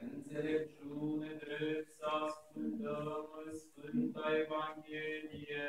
Înțelepciune drept să ascultăm Sfânta Evanghelie,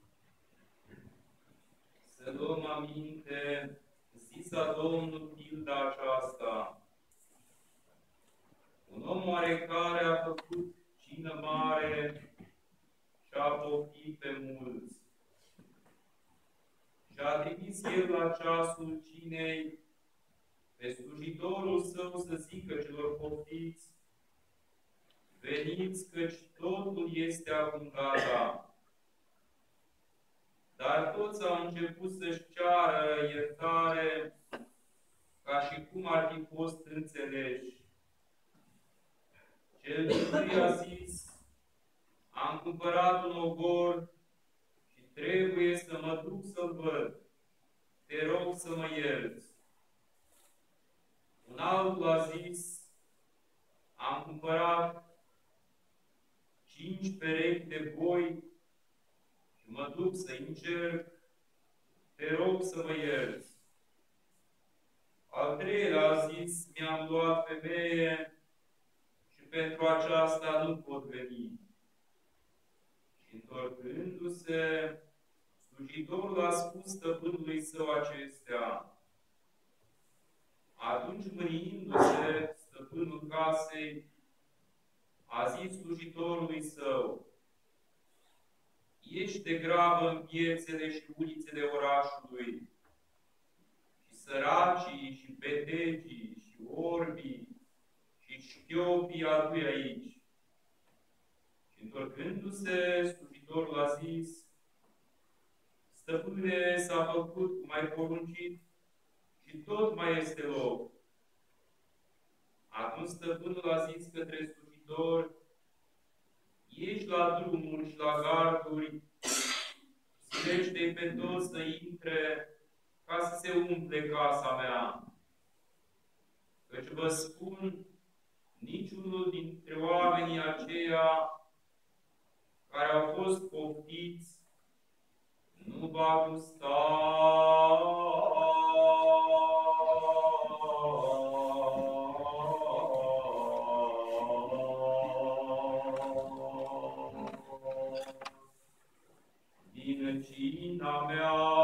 Să luăm aminte, zisa Domnul pilda aceasta. Un om oarecare a făcut cină mare și a poftit pe mulți. Și a trimis el la ceasul cinei pe slujitorul său să zică celor poftiți, veniți căci totul este acum gata. Dar toți au început să-și ceară iertare ca și cum ar fi fost înțeleși. Cel din tâi a zis, am cumpărat un ogor și trebuie să mă duc să-l văd. Te rog să mă ierți. Un altul a zis, am cumpărat cinci perechi de boi și mă duc să încerc, te rog să mă ierți. Al treilea a zis, mi-am luat femeie și pentru aceasta nu pot veni. Și întorcându-se, slujitorul a spus stăpânului său acestea. Atunci, mâniindu-se, stăpânul casei a zis slujitorului său, Ești de grabă în piețele și ulițele orașului, și săracii, și bedegii, și orbii, și șchiopii adui aici. Și întorcându-se, slujitorul a zis, Stăpâne, s-a făcut cum ai poruncit și tot mai este loc. Atunci stăpânul a zis către slujitor, Ești la drumuri și la garduri, silește pe toți să intre ca să se umple casa mea. Căci vă spun, niciunul dintre oamenii aceia care au fost poftiți nu va gusta cina mea.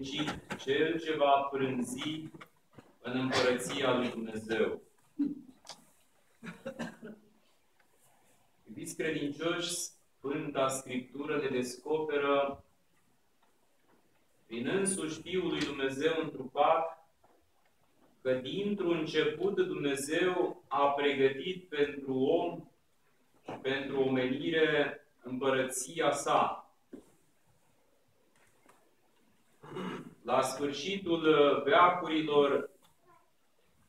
Fericit cel ce va frânzi în împărăția lui Dumnezeu. Iubiți credincioși, Sfânta Scriptură ne descoperă prin însuși Fiul lui Dumnezeu întrupat că dintr-un început Dumnezeu a pregătit pentru om și pentru omenire împărăția sa. La sfârșitul veacurilor,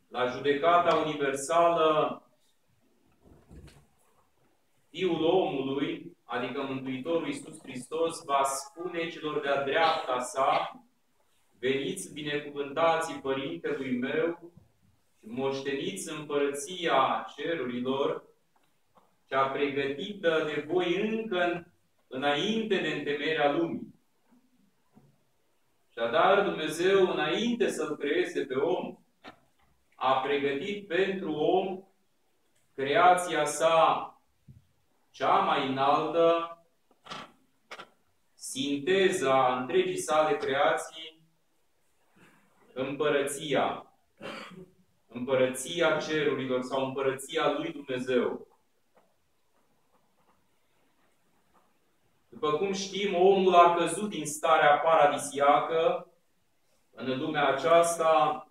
la judecata universală, Fiul omului, adică Mântuitorul Iisus Hristos, va spune celor de-a dreapta sa, veniți binecuvântații Părintelui meu și moșteniți împărăția cerurilor, cea pregătită de voi încă înainte de întemeierea lumii. Și dar Dumnezeu, înainte să-L creeze pe om, a pregătit pentru om creația sa cea mai înaltă, sinteza întregii sale creații, împărăția, împărăția cerurilor sau împărăția lui Dumnezeu. După cum știm, omul a căzut din starea paradisiacă în lumea aceasta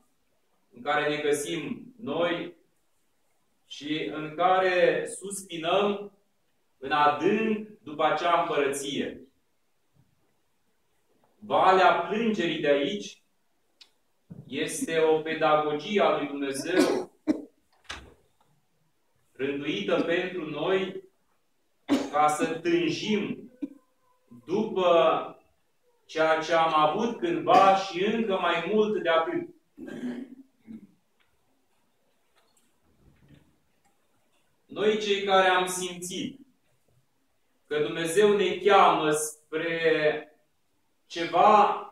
în care ne găsim noi și în care suspinăm în adânc după acea împărăție. Valea plângerii de aici este o pedagogie a lui Dumnezeu rânduită pentru noi ca să tânjim după ceea ce am avut cândva și încă mai mult de atât. Noi cei care am simțit că Dumnezeu ne cheamă spre ceva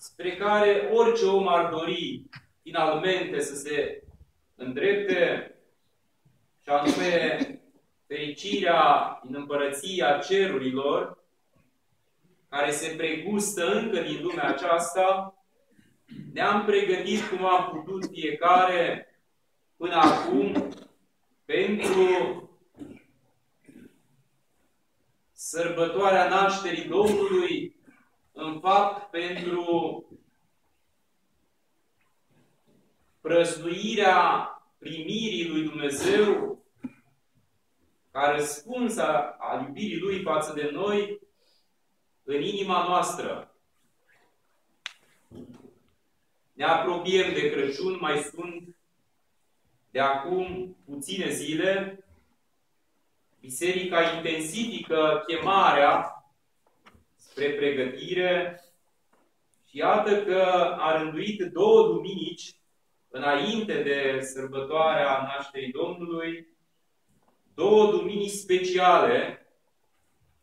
spre care orice om ar dori finalmente să se îndrepte, și anume fericirea în împărăția cerurilor, care se pregustă încă din lumea aceasta, ne-am pregătit cum am putut fiecare până acum pentru sărbătoarea nașterii Domnului, în fapt pentru prăznuirea primirii lui Dumnezeu ca răspuns a, a iubirii Lui față de noi în inima noastră. Ne apropiem de Crăciun, mai sunt de acum puține zile. Biserica intensifică chemarea spre pregătire și iată că a rânduit două duminici înainte de sărbătoarea nașterii Domnului, două duminii speciale,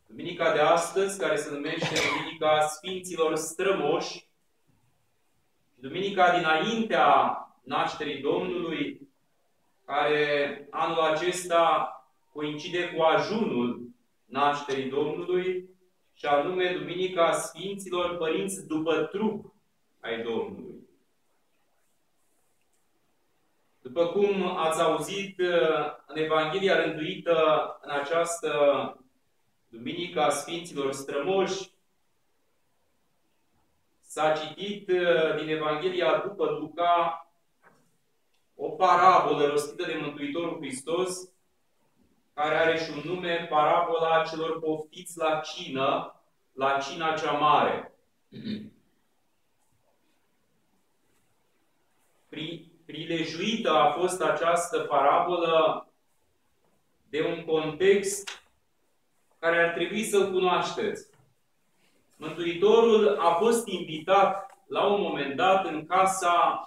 Duminica de astăzi, care se numește Duminica Sfinților Strămoși, și Duminica dinaintea nașterii Domnului, care anul acesta coincide cu ajunul nașterii Domnului, și anume Duminica Sfinților Părinți după trup ai Domnului. După cum ați auzit în Evanghelia rânduită în această Duminică a Sfinților Strămoși, s-a citit din Evanghelia după Luca o parabolă rostită de Mântuitorul Hristos, care are și un nume, parabola celor poftiți la cină, la cina cea mare. prilejuită a fost această parabolă de un context care ar trebui să-l cunoașteți. Mântuitorul a fost invitat la un moment dat în casa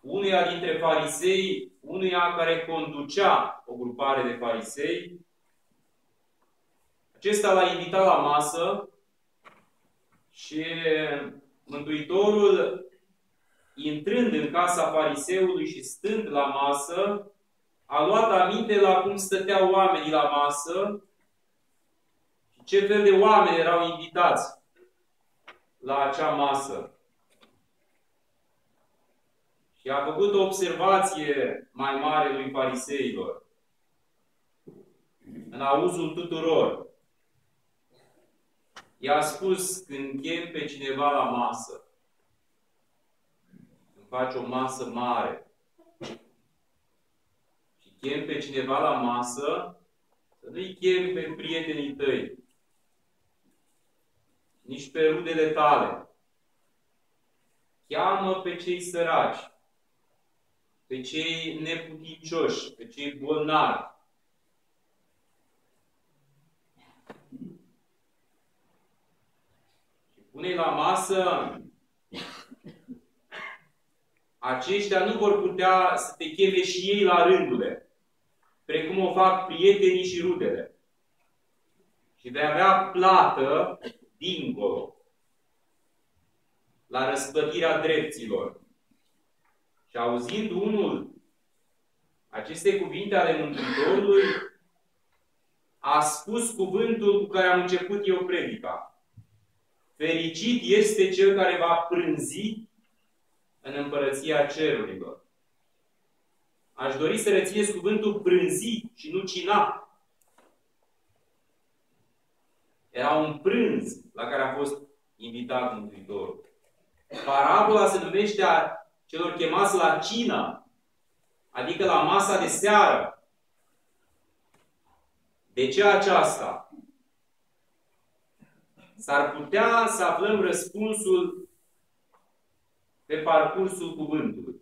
unuia dintre farisei, unuia care conducea o grupare de farisei. Acesta l-a invitat la masă și Mântuitorul intrând în casa fariseului și stând la masă, a luat aminte la cum stăteau oamenii la masă și ce fel de oameni erau invitați la acea masă. Și a făcut o observație mai mare lui fariseilor în auzul tuturor. I-a spus când chem pe cineva la masă, faci o masă mare și chem pe cineva la masă, să nu-i chem pe prietenii tăi, nici pe rudele tale. Cheamă pe cei săraci, pe cei neputincioși, pe cei bolnavi. Și pune la masă aceștia nu vor putea să te cheme și ei la rândule, precum o fac prietenii și rudele. Și vei avea plată dincolo, la răspătirea dreptilor. Și auzind unul aceste cuvinte ale Mântuitorului, a spus cuvântul cu care am început eu predica. Fericit este cel care va prânzi în împărăția cerurilor. Aș dori să rețineți cuvântul prânzi și nu cina. Era un prânz la care a fost invitat Mântuitorul. Parabola se numește a celor chemați la cină, adică la masa de seară. De ce aceasta? S-ar putea să aflăm răspunsul pe parcursul cuvântului.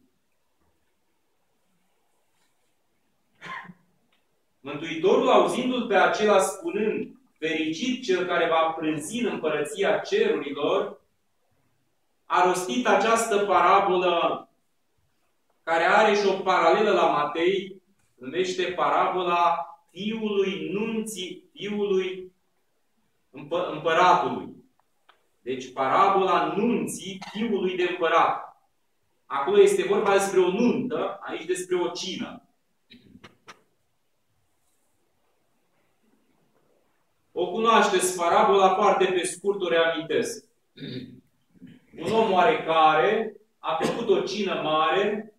Mântuitorul, auzindu-l pe acela spunând, fericit cel care va prânzi în împărăția cerurilor, a rostit această parabolă care are și o paralelă la Matei, numește parabola fiului nunții, fiului împă împăratului. Deci parabola nunții fiului de împărat. Acolo este vorba despre o nuntă, aici despre o cină. O cunoașteți parabola, foarte pe scurt o reamintesc. Un om oarecare a făcut o cină mare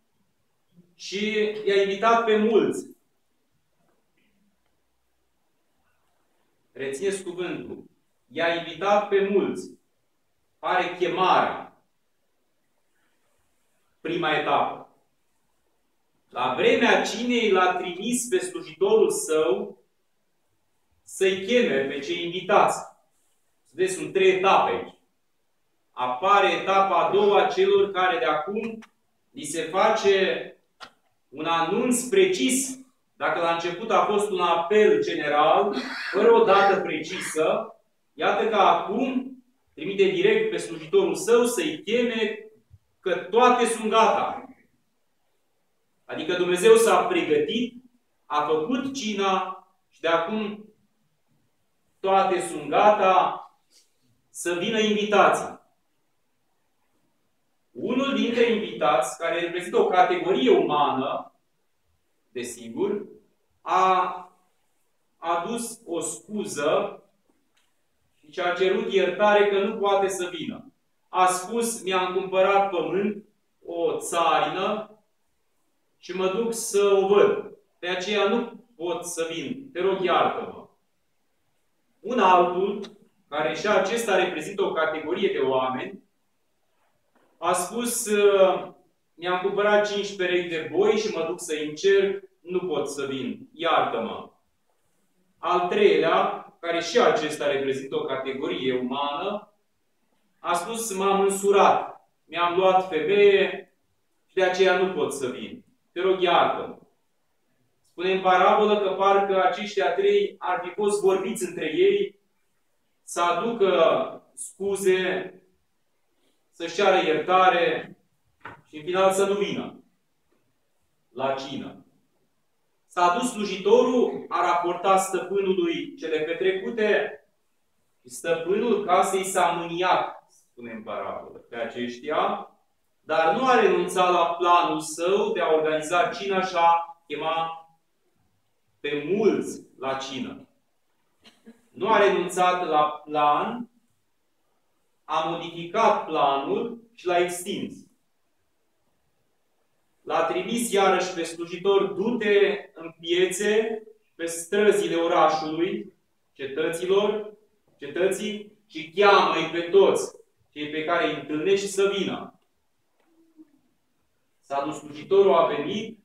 și i-a invitat pe mulți. Rețineți cuvântul. I-a invitat pe mulți. Pare chemarea. Prima etapă. La vremea cinei l-a trimis pe slujitorul său să-i cheme pe cei invitați. Vedeți, sunt trei etape aici. Apare etapa a doua celor care de acum li se face un anunț precis. Dacă la început a fost un apel general, fără o dată precisă, iată că acum trimite direct pe slujitorul său să-i cheme că toate sunt gata. Adică Dumnezeu s-a pregătit, a făcut cina și de acum toate sunt gata să vină invitații. Unul dintre invitați, care reprezintă o categorie umană, desigur, a adus o scuză și a cerut iertare că nu poate să vină. A spus, mi-am cumpărat pământ, o țarină, și mă duc să o văd. De aceea nu pot să vin. Te rog, iartă-mă. Un altul, care și acesta reprezintă o categorie de oameni, a spus, uh, mi-am cumpărat cinci perechi de boi și mă duc să încerc, nu pot să vin, iartă-mă. Al treilea, care și acesta reprezintă o categorie umană, a spus, m-am însurat, mi-am luat femeie și de aceea nu pot să vin. Te rog, iartă-mă. Spune în parabolă că parcă aceștia trei ar fi fost vorbiți între ei să aducă scuze, să-și ceară iertare și în final să nu vină la cină. S-a dus slujitorul, a raportat stăpânului cele petrecute și stăpânul casei s-a mâniat, spune în parabolă, pe aceștia, dar nu a renunțat la planul său de a organiza cina și a chema pe mulți la cină. Nu a renunțat la plan, a modificat planul și l-a extins. L-a trimis iarăși pe slujitor, du-te în piețe, pe străzile orașului, cetăților, cetății și cheamă-i pe toți cei pe care îi întâlnești să vină. S-a dus slujitorul, a venit,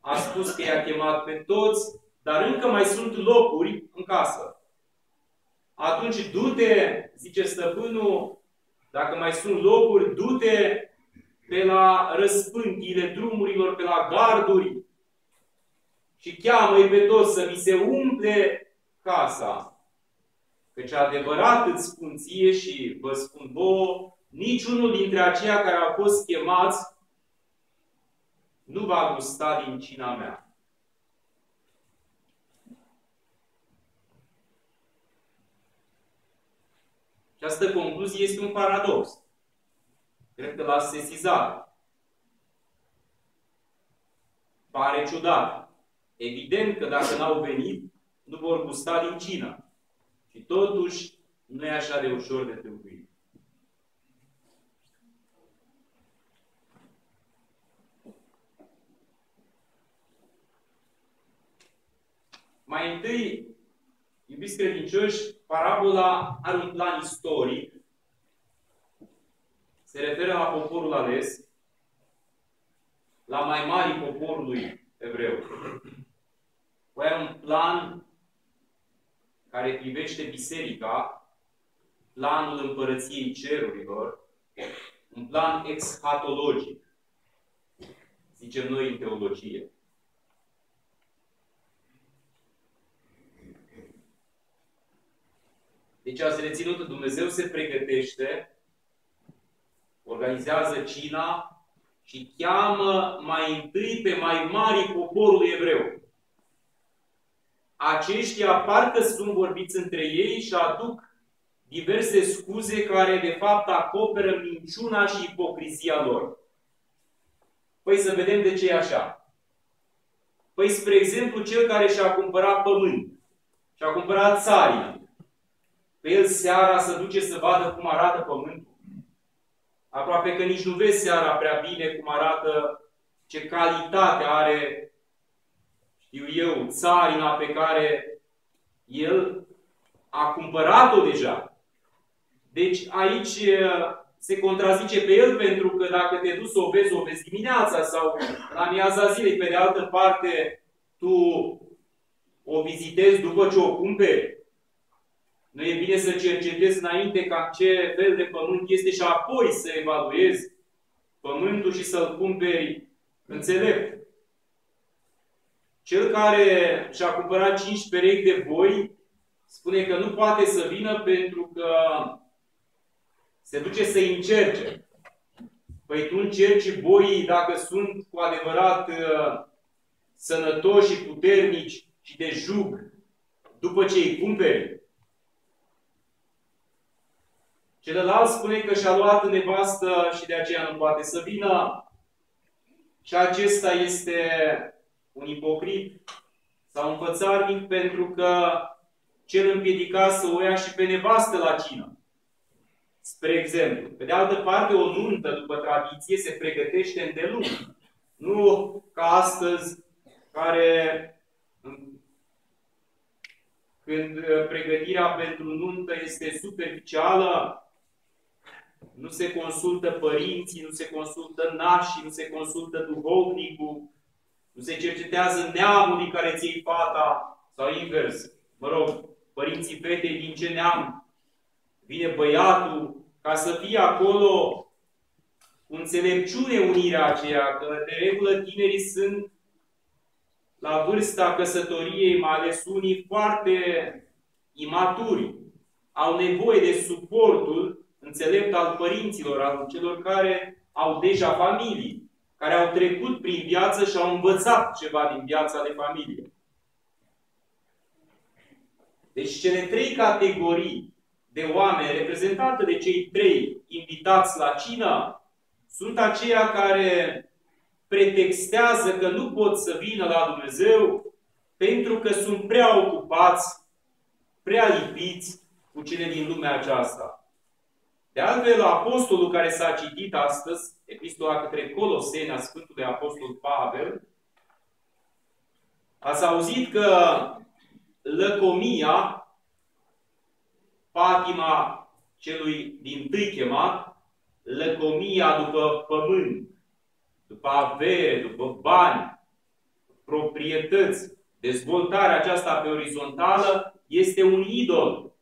a spus că i-a chemat pe toți, dar încă mai sunt locuri în casă. Atunci du-te, zice stăpânul, dacă mai sunt locuri, du-te pe la răspântiile drumurilor, pe la garduri și cheamă-i pe toți să vi se umple casa. Căci adevărat îți spun ție și vă spun vouă, niciunul dintre aceia care au fost chemați nu va gusta din cina mea. Această concluzie este un paradox. Cred că l-ați sesizat. Pare ciudat. Evident că dacă n-au venit, nu vor gusta din cină. Și totuși, nu e așa de ușor de tâmpuit. Mai întâi, Iubiți credincioși, parabola are un plan istoric se referă la poporul ales, la mai mari poporului evreu. Păi Voia un plan care privește biserica, planul împărăției cerurilor, un plan exhatologic, zicem noi în teologie. Deci ați reținut, Dumnezeu se pregătește organizează cina și cheamă mai întâi pe mai mari poporul evreu. Aceștia parcă sunt vorbiți între ei și aduc diverse scuze care de fapt acoperă minciuna și ipocrizia lor. Păi să vedem de ce e așa. Păi, spre exemplu, cel care și-a cumpărat pământ și-a cumpărat țarii, pe el seara să duce să vadă cum arată pământul. Aproape că nici nu vezi seara prea bine cum arată, ce calitate are, știu eu, țarina pe care el a cumpărat-o deja. Deci aici se contrazice pe el pentru că dacă te duci să o vezi, o vezi dimineața sau la miaza zilei, pe de altă parte, tu o vizitezi după ce o cumperi. Nu e bine să cercetezi înainte ca ce fel de pământ este și apoi să evaluezi pământul și să-l cumperi înțelept. Cel care și-a cumpărat cinci perechi de boi spune că nu poate să vină pentru că se duce să încerce. Păi tu încerci boii dacă sunt cu adevărat uh, sănătoși și puternici și de jug după ce îi cumperi. Celălalt spune că și-a luat nevastă și de aceea nu poate să vină. Și acesta este un ipocrit sau un fățarnic pentru că cel împiedica să o ia și pe nevastă la cină. Spre exemplu, pe de altă parte, o nuntă, după tradiție, se pregătește îndelung. Nu ca astăzi, care când uh, pregătirea pentru nuntă este superficială, nu se consultă părinții, nu se consultă nașii, nu se consultă duhovnicul, nu se cercetează neamul din care ți fata, sau invers. Mă rog, părinții fetei din ce neam vine băiatul, ca să fie acolo cu înțelepciune unirea aceea, că de regulă tinerii sunt la vârsta căsătoriei, mai ales unii foarte imaturi, au nevoie de suportul înțelept al părinților, al celor care au deja familii, care au trecut prin viață și au învățat ceva din viața de familie. Deci cele trei categorii de oameni reprezentate de cei trei invitați la cină sunt aceia care pretextează că nu pot să vină la Dumnezeu pentru că sunt prea ocupați, prea lipiți cu cele din lumea aceasta. De altfel, apostolul care s-a citit astăzi, epistola către Coloseni a Sfântului Apostol Pavel, ați auzit că lăcomia patima celui din tâi chemat, lăcomia după pământ, după avere, după bani, proprietăți, dezvoltarea aceasta pe orizontală este un idol.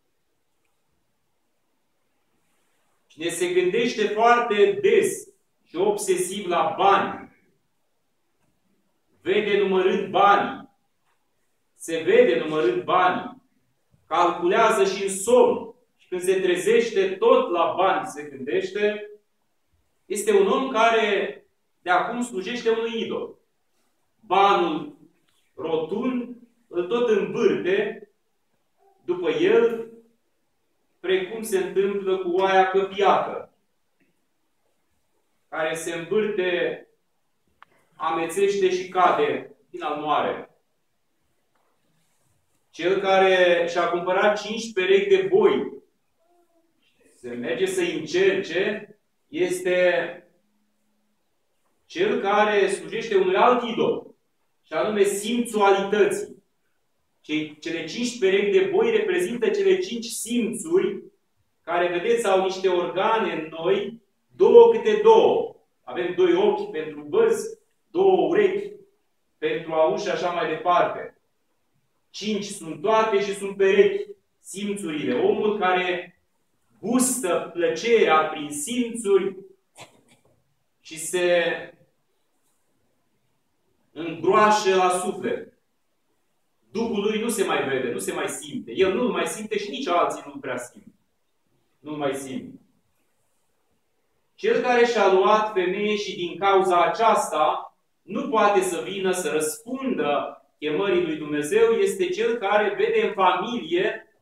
Cine se gândește foarte des și obsesiv la bani, vede numărând banii, se vede numărând banii, calculează și în somn. Și când se trezește, tot la bani se gândește, este un om care de acum slujește unui idol. Banul rotund îl tot învârte după el, precum se întâmplă cu oaia căpiată, care se învârte, amețește și cade, final moare. Cel care și-a cumpărat cinci perechi de boi, se merge să-i încerce, este cel care slujește unui alt idol, și anume simțualității. Cele cinci perechi de boi reprezintă cele cinci simțuri care, vedeți, au niște organe în noi, două câte două. Avem doi ochi pentru văz, două urechi pentru auzi și așa mai departe. Cinci sunt toate și sunt perechi, simțurile. Omul care gustă plăcerea prin simțuri și se îngroașă la suflet. Duhul lui nu se mai vede, nu se mai simte. El nu-l mai simte și nici alții nu-l prea simt. Nu-l mai simt. Cel care și-a luat femeie și din cauza aceasta nu poate să vină să răspundă chemării lui Dumnezeu este cel care vede în familie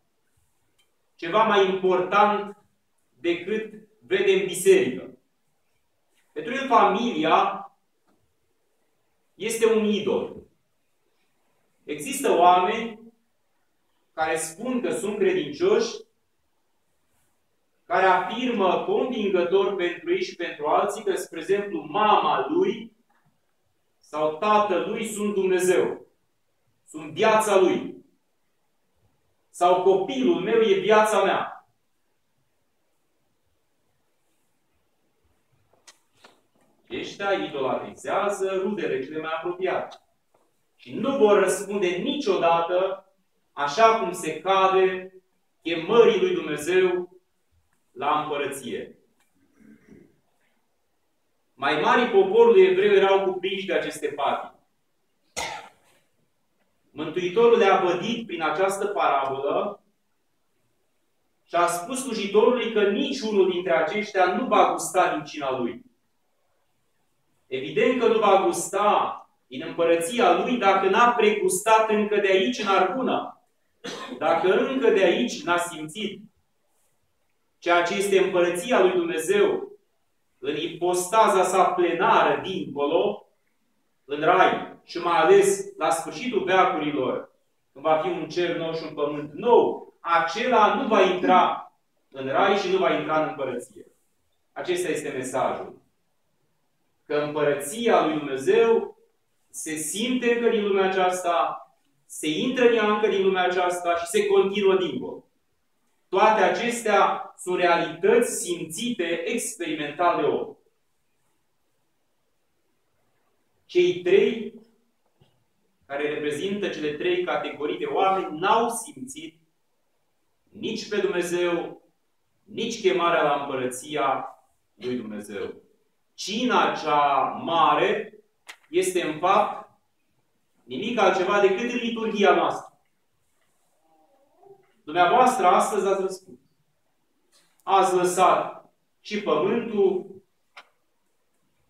ceva mai important decât vede în biserică. Pentru el familia este un idol. Există oameni care spun că sunt credincioși, care afirmă convingător pentru ei și pentru alții că, spre exemplu, mama lui sau tatăl lui sunt Dumnezeu. Sunt viața lui. Sau copilul meu e viața mea. Ăștia idolatrizează rudele cele mai apropiate. Și nu vor răspunde niciodată așa cum se cade chemării lui Dumnezeu la împărăție. Mai mari poporului evreu erau cuprinși de aceste patii. Mântuitorul le-a bădit prin această parabolă și a spus slujitorului că niciunul dintre aceștia nu va gusta din cina lui. Evident că nu va gusta din împărăția lui dacă n-a pregustat încă de aici în arbună. Dacă încă de aici n-a simțit ceea ce este împărăția lui Dumnezeu în ipostaza sa plenară dincolo, în rai și mai ales la sfârșitul veacurilor, când va fi un cer nou și un pământ nou, acela nu va intra în rai și nu va intra în împărăție. Acesta este mesajul. Că împărăția lui Dumnezeu se simte încă din lumea aceasta, se intră în ea încă din lumea aceasta și se continuă dincolo. Toate acestea sunt realități simțite experimental de om. Cei trei care reprezintă cele trei categorii de oameni n-au simțit nici pe Dumnezeu, nici chemarea la împărăția lui Dumnezeu. Cina cea mare este în fapt nimic altceva decât în liturgia noastră. Dumneavoastră astăzi ați răspuns. Ați lăsat și pământul,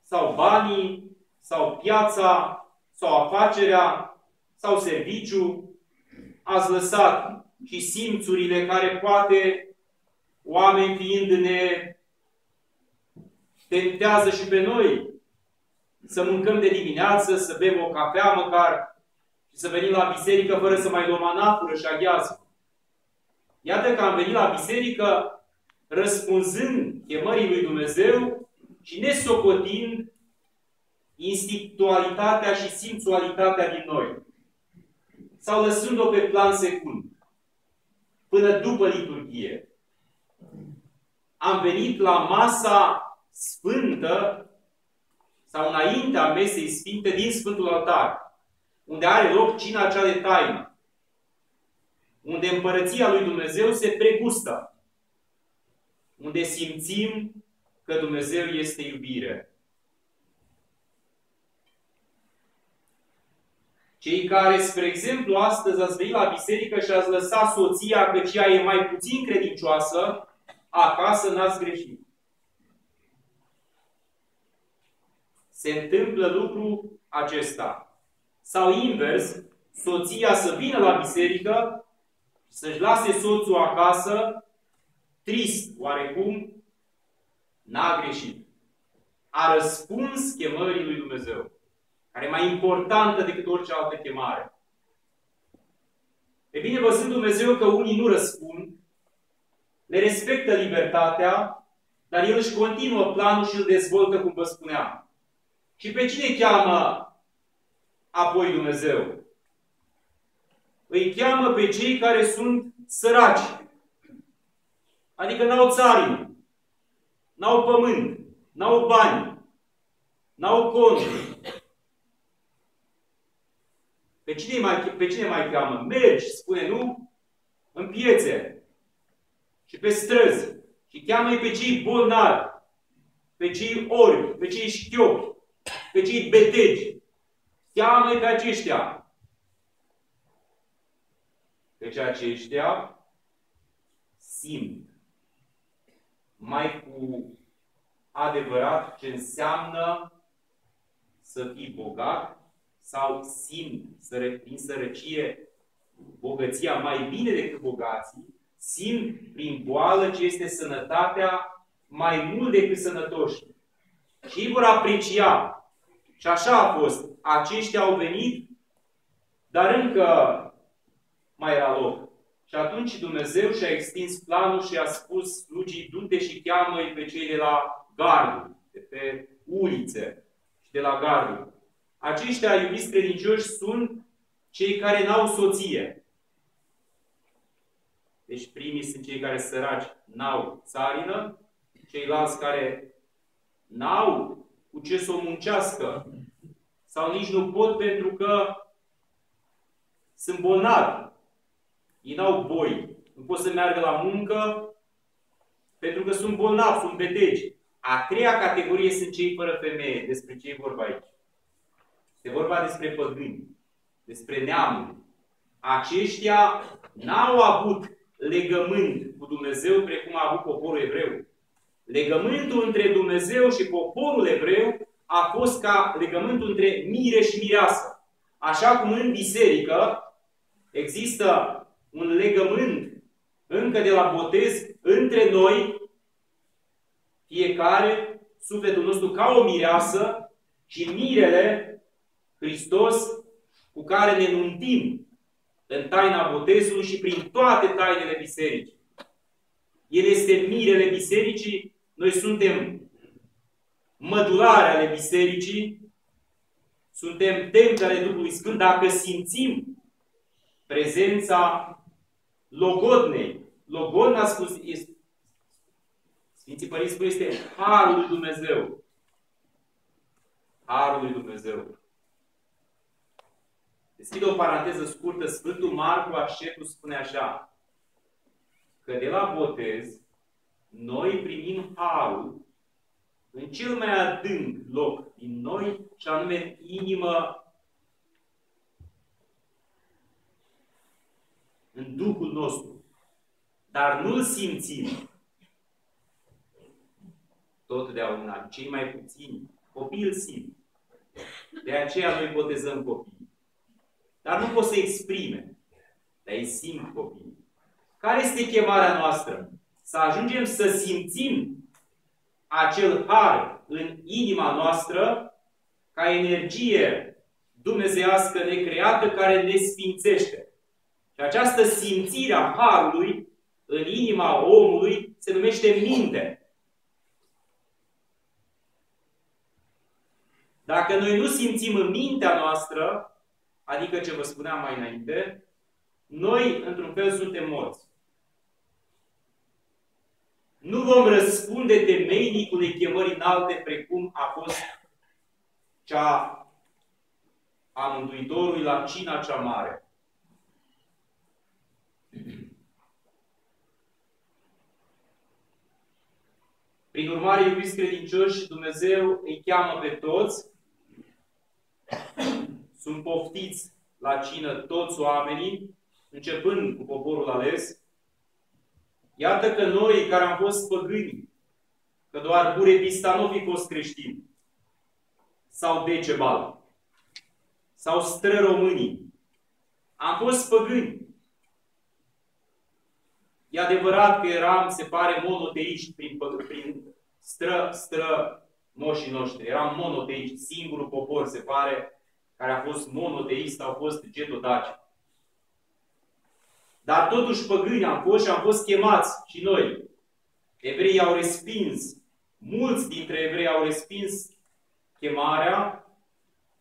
sau banii, sau piața, sau afacerea, sau serviciu. Ați lăsat și simțurile care poate, oameni fiind ne tentează și pe noi să mâncăm de dimineață, să bem o cafea măcar și să venim la biserică fără să mai luăm anafură și aghiază. Iată că am venit la biserică răspunzând chemării lui Dumnezeu și nesocotind instinctualitatea și simțualitatea din noi. Sau lăsând-o pe plan secund, până după liturghie. Am venit la masa sfântă sau înaintea mesei sfinte din Sfântul Altar, unde are loc cina cea de taină, unde împărăția lui Dumnezeu se pregustă, unde simțim că Dumnezeu este iubire. Cei care, spre exemplu, astăzi ați venit la biserică și ați lăsat soția că ea e mai puțin credincioasă, acasă n-ați greșit. Se întâmplă lucru acesta. Sau invers, soția să vină la biserică, să-și lase soțul acasă, trist oarecum, n-a greșit. A răspuns chemării lui Dumnezeu, care e mai importantă decât orice altă chemare. E bine, văzând Dumnezeu că unii nu răspund, le respectă libertatea, dar El își continuă planul și îl dezvoltă, cum vă spuneam. Și pe cine cheamă apoi Dumnezeu? Îi cheamă pe cei care sunt săraci. Adică n-au țarină, n-au pământ, n-au bani, n-au conturi. Pe cine, mai, pe cine mai cheamă? Mergi, spune, nu? În piețe și pe străzi. Și cheamă pe cei bolnavi, pe cei orbi, pe cei șchiopi, pe cei betegi. Cheamă pe aceștia. Deci aceștia simt mai cu adevărat ce înseamnă să fii bogat sau simt să, prin sărăcie bogăția mai bine decât bogații, simt prin boală ce este sănătatea mai mult decât sănătoși. Și ei vor aprecia. Și așa a fost. Aceștia au venit, dar încă mai era loc. Și atunci Dumnezeu și-a extins planul și a spus slugii, du-te și cheamă pe cei de la gardul, de pe ulițe și de la gardul. Aceștia, iubiți credincioși, sunt cei care n-au soție. Deci primii sunt cei care săraci n-au țarină, ceilalți care n-au cu ce să o muncească sau nici nu pot pentru că sunt bolnavi. Ei n-au boi. Nu pot să meargă la muncă pentru că sunt bolnavi, sunt betegi. A treia categorie sunt cei fără femeie. Despre ce e vorba aici? Este vorba despre păgâni, despre neamuri. Aceștia n-au avut legământ cu Dumnezeu precum a avut poporul evreu. Legământul între Dumnezeu și poporul evreu a fost ca legământul între mire și mireasă. Așa cum în biserică există un legământ încă de la botez între noi, fiecare, sufletul nostru ca o mireasă și mirele, Hristos, cu care ne nuntim în taina botezului și prin toate tainele bisericii. El este mirele bisericii, noi suntem mădulare ale bisericii, suntem temple ale Duhului Sfânt dacă simțim prezența logodnei. Logodna a spus, este, Sfinții Părinți spun, este Harul lui Dumnezeu. Harul lui Dumnezeu. Deschid o paranteză scurtă. Sfântul Marcu Așetu spune așa, că de la botez noi primim Harul în cel mai adânc loc din noi, și anume inimă în Duhul nostru, dar nu-l simțim totdeauna, cei mai puțini, copiii îl simt. De aceea noi botezăm copii. Dar nu pot să exprime, dar ei simt copiii. Care este chemarea noastră? Să ajungem să simțim acel har în inima noastră ca energie dumnezeiască necreată care ne sfințește. Și această simțire a Harului în inima omului se numește minte. Dacă noi nu simțim în mintea noastră, adică ce vă spuneam mai înainte, noi, într-un fel, suntem morți. Nu vom răspunde temeinicului chemării înalte precum a fost cea a Mântuitorului la cina cea mare. Prin urmare, iubiți credincioși, Dumnezeu îi cheamă pe toți, sunt poftiți la cină toți oamenii, începând cu poporul ales. Iată că noi, care am fost păgâni, că doar Burebista nu fi fost creștini, sau Decebal, sau stră românii, am fost păgâni. E adevărat că eram, se pare, monoteiști prin, prin stră, stră moșii noștri. Eram monoteiști. Singurul popor, se pare, care a fost monoteist au fost getodaci. Dar totuși păgâni am fost și am fost chemați și noi. Evreii au respins, mulți dintre evrei au respins chemarea,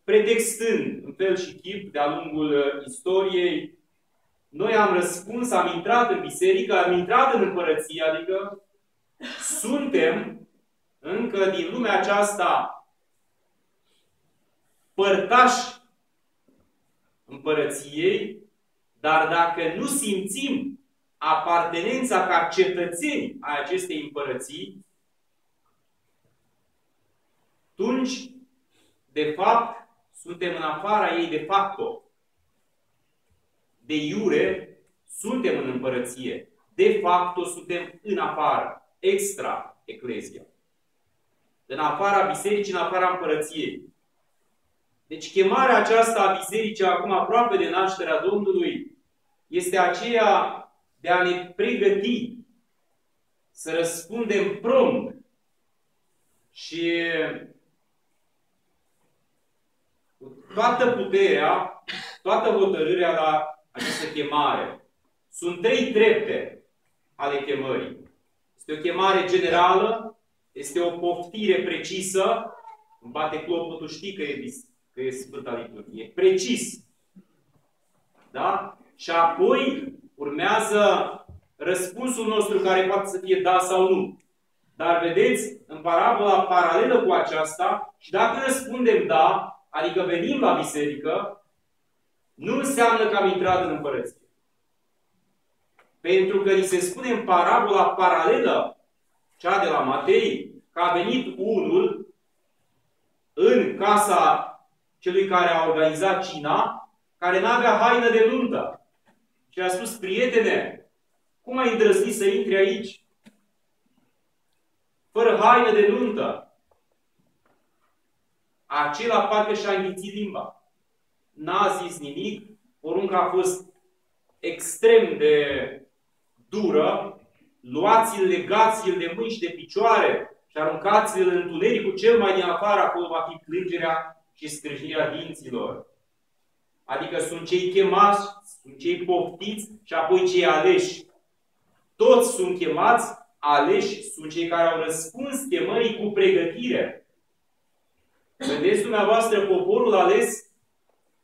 pretextând în fel și chip de-a lungul uh, istoriei noi am răspuns, am intrat în biserică, am intrat în împărăție, adică suntem încă din lumea aceasta părtași împărăției, dar dacă nu simțim apartenența ca cetățeni a acestei împărății, atunci, de fapt, suntem în afara ei de facto de iure, Suntem în împărăție. De fapt, suntem în afară, extra eclezia. În afara bisericii, în afara împărăției. Deci chemarea aceasta a bisericii, acum aproape de nașterea Domnului, este aceea de a ne pregăti să răspundem prompt și cu toată puterea, toată hotărârea la această chemare. Sunt trei trepte ale chemării. Este o chemare generală, este o poftire precisă, îmi bate clopotul, știi că e, că e Sfânta Liturghie, precis. Da? Și apoi urmează răspunsul nostru care poate să fie da sau nu. Dar vedeți, în parabola paralelă cu aceasta, și dacă răspundem da, adică venim la biserică, nu înseamnă că am intrat în împărăție. Pentru că ni se spune în parabola paralelă, cea de la Matei, că a venit unul în casa celui care a organizat cina, care n-avea haină de nuntă. Și a spus, prietene, cum ai îndrăznit să intri aici? Fără haină de nuntă. Acela parcă și-a înghițit limba. N-a zis nimic, porunca a fost extrem de dură, luați-l, legați-l de mâini și de picioare și aruncați-l în întunericul cel mai din afară, acolo va fi plângerea și scrâșnirea dinților. Adică sunt cei chemați, sunt cei poftiți și apoi cei aleși. Toți sunt chemați, aleși sunt cei care au răspuns chemării cu pregătire. Vedeți dumneavoastră, poporul ales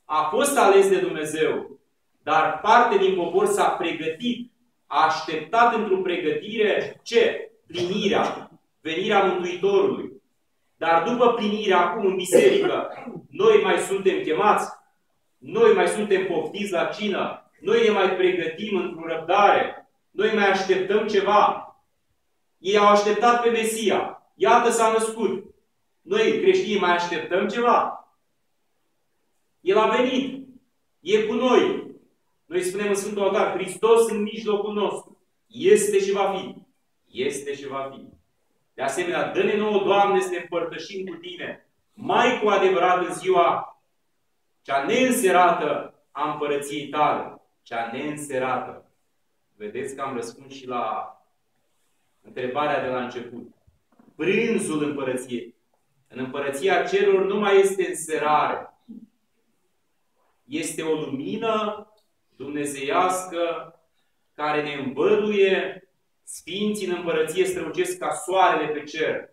a fost ales de Dumnezeu, dar parte din popor s-a pregătit, a așteptat într-o pregătire ce? Plinirea, venirea Mântuitorului. Dar după plinirea, acum în biserică, noi mai suntem chemați, noi mai suntem poftiți la cină, noi ne mai pregătim într-o răbdare, noi mai așteptăm ceva. Ei au așteptat pe Mesia. Iată s-a născut. Noi, creștinii, mai așteptăm ceva. El a venit. E cu noi. Noi spunem în Sfântul Altar, Hristos în mijlocul nostru. Este și va fi. Este și va fi. De asemenea, dă-ne nouă, Doamne, să ne împărtășim cu Tine, mai cu adevărat în ziua cea neînserată a împărăției Tale, cea neînserată. Vedeți că am răspuns și la întrebarea de la început. Prânzul împărăției. În împărăția celor nu mai este înserare. Este o lumină dumnezeiască care ne îmbăduie Sfinții în împărăție strălucesc ca soarele pe cer.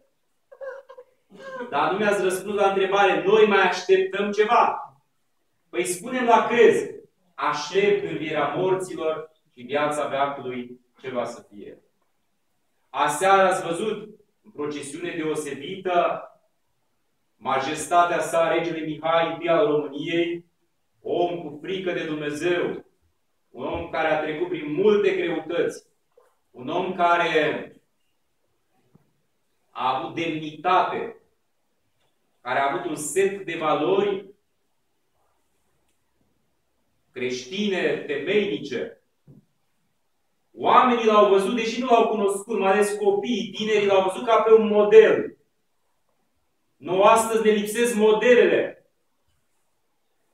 Dar nu mi-ați răspuns la întrebare, noi mai așteptăm ceva? Păi spunem la crez, aștept învierea morților și viața veacului ce va să fie. Aseară ați văzut în procesiune deosebită majestatea sa, regele Mihai I al României, om cu frică de Dumnezeu, un om care a trecut prin multe greutăți, un om care a avut demnitate, care a avut un set de valori creștine, temeinice, Oamenii l-au văzut, deși nu l-au cunoscut, mai ales copiii, tinerii l-au văzut ca pe un model. Nu astăzi ne lipsesc modelele.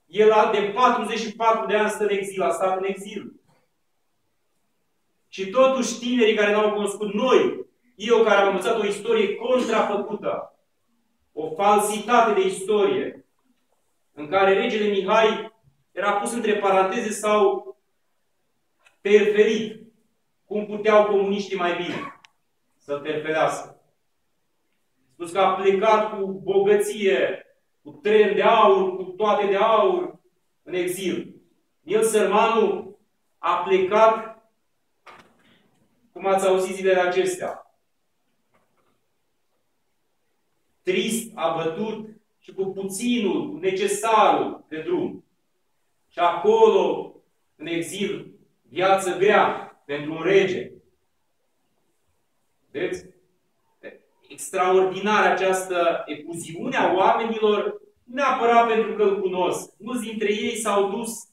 El a de 44 de ani stă în exil, a stat în exil. Și totuși tinerii care n-au cunoscut noi, eu care am învățat o istorie contrafăcută, o falsitate de istorie, în care regele Mihai era pus între paranteze sau perferit. Cum puteau comuniștii mai bine să-l terfelească? Spus că a plecat cu bogăție, cu tren de aur, cu toate de aur, în exil. El, sărmanul, a plecat, cum ați auzit zilele acestea, trist, abătut și cu puținul, cu necesarul de drum. Și acolo, în exil, viață grea, pentru un rege. Vedeți? Extraordinară această efuziune a oamenilor, nu neapărat pentru că îl cunosc. Mulți dintre ei s-au dus,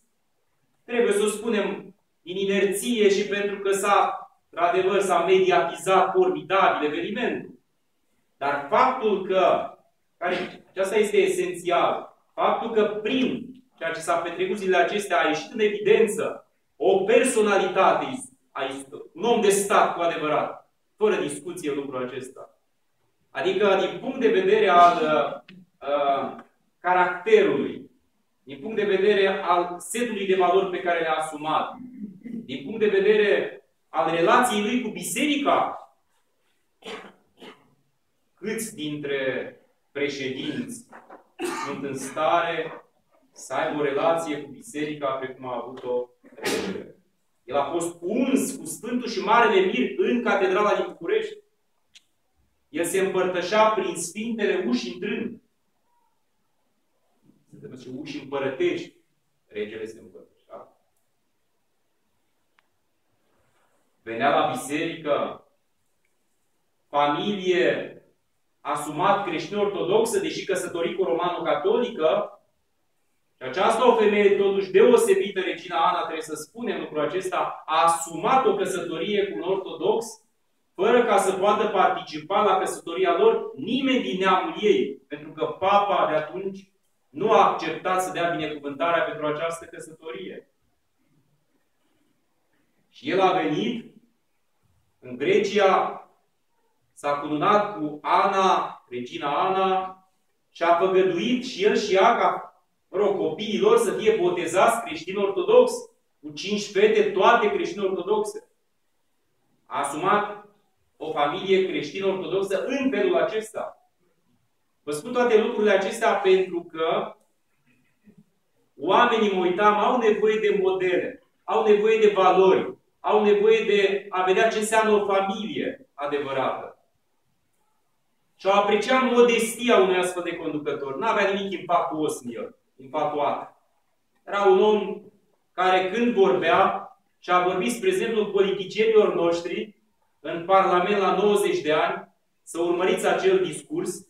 trebuie să o spunem, din inerție și pentru că s-a, într-adevăr, s-a mediatizat formidabil evenimentul. Dar faptul că, care, aceasta este esențial, faptul că prin ceea ce s-a petrecut zilele acestea a ieșit în evidență o personalitate, un om de stat cu adevărat, fără discuție lucrul acesta. Adică, din punct de vedere al uh, uh, caracterului, din punct de vedere al setului de valori pe care le-a asumat, din punct de vedere al relației lui cu biserica, câți dintre președinți sunt în stare să aibă o relație cu biserica precum a avut-o regele. El a fost uns cu Sfântul și Marele Mir în Catedrala din București. El se împărtășea prin Sfintele uși intrând. Se și uși împărătești. Regele se împărtășea. Venea la biserică, familie asumat creștin ortodoxă, deși căsătorit cu romano-catolică, și aceasta o femeie totuși deosebită, Regina Ana, trebuie să spunem lucrul acesta, a asumat o căsătorie cu un ortodox, fără ca să poată participa la căsătoria lor nimeni din neamul ei, pentru că papa de atunci nu a acceptat să dea binecuvântarea pentru această căsătorie. Și el a venit în Grecia, s-a cununat cu Ana, regina Ana, și a făgăduit și el și ea ca mă rog, copiii lor să fie botezați creștini ortodox, cu cinci fete, toate creștini ortodoxe. A asumat o familie creștină ortodoxă în felul acesta. Vă spun toate lucrurile acestea pentru că oamenii, mă uitam, au nevoie de modele, au nevoie de valori, au nevoie de a vedea ce înseamnă o familie adevărată. Și au apreciat modestia unui astfel de conducător. Nu avea nimic impactuos în el infatuat. Era un om care când vorbea, și a vorbit, spre exemplu, politicienilor noștri în Parlament la 90 de ani, să urmăriți acel discurs,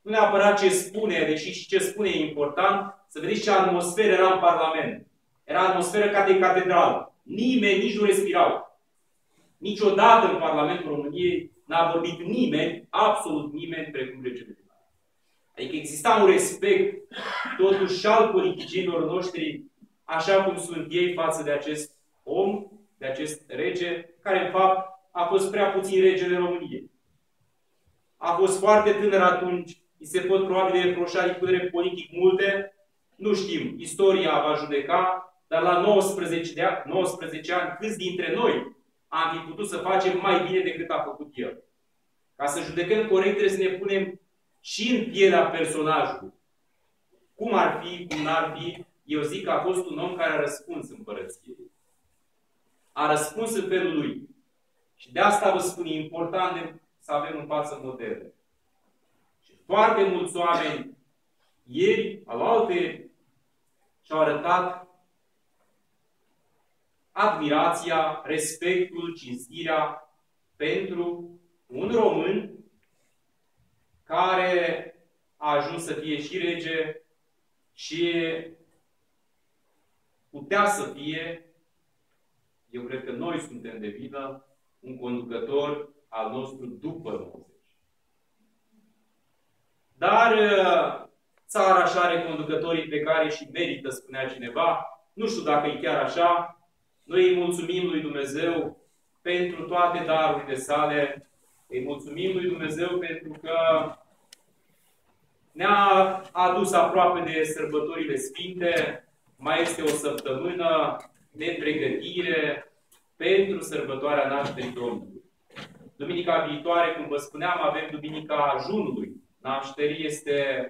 nu neapărat ce spune, deși și ce spune e important, să vedeți ce atmosferă era în Parlament. Era atmosferă ca de catedrală. Nimeni nici nu respirau. Niciodată în Parlamentul României n-a vorbit nimeni, absolut nimeni, precum regele Adică exista un respect totuși al politicienilor noștri, așa cum sunt ei față de acest om, de acest rege, care în fapt a fost prea puțin regele României. A fost foarte tânăr atunci, îi se pot probabil reproșa din putere politic multe, nu știm, istoria va judeca, dar la 19, de ani, 19 ani, câți dintre noi am fi putut să facem mai bine decât a făcut el? Ca să judecăm corect, trebuie să ne punem și în pielea personajului. Cum ar fi, cum n-ar fi, eu zic că a fost un om care a răspuns împărăției. A răspuns în felul lui. Și de asta vă spun, e important să avem în față modele. Și foarte mulți oameni ieri, alte, și-au arătat admirația, respectul, cinstirea pentru un român care a ajuns să fie și rege și putea să fie, eu cred că noi suntem de vină, un conducător al nostru după 90. Dar uh, țara așa are conducătorii pe care și merită, spunea cineva. Nu știu dacă e chiar așa. Noi îi mulțumim lui Dumnezeu pentru toate darurile sale. Îi mulțumim lui Dumnezeu pentru că ne-a adus aproape de sărbătorile sfinte, mai este o săptămână de pregătire pentru sărbătoarea nașterii Domnului. Duminica viitoare, cum vă spuneam, avem Duminica Ajunului. Nașterii este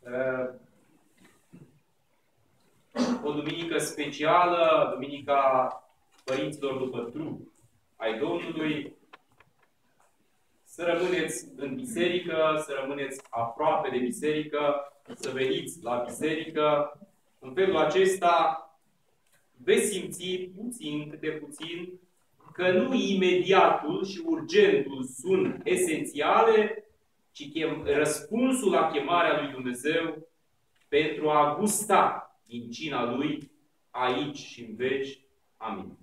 uh, o duminică specială, Duminica Părinților după trup ai Domnului, să rămâneți în biserică, să rămâneți aproape de biserică, să veniți la biserică. În felul acesta veți simți puțin, câte puțin, că nu imediatul și urgentul sunt esențiale, ci răspunsul la chemarea lui Dumnezeu pentru a gusta din cina Lui aici și în veci Amin.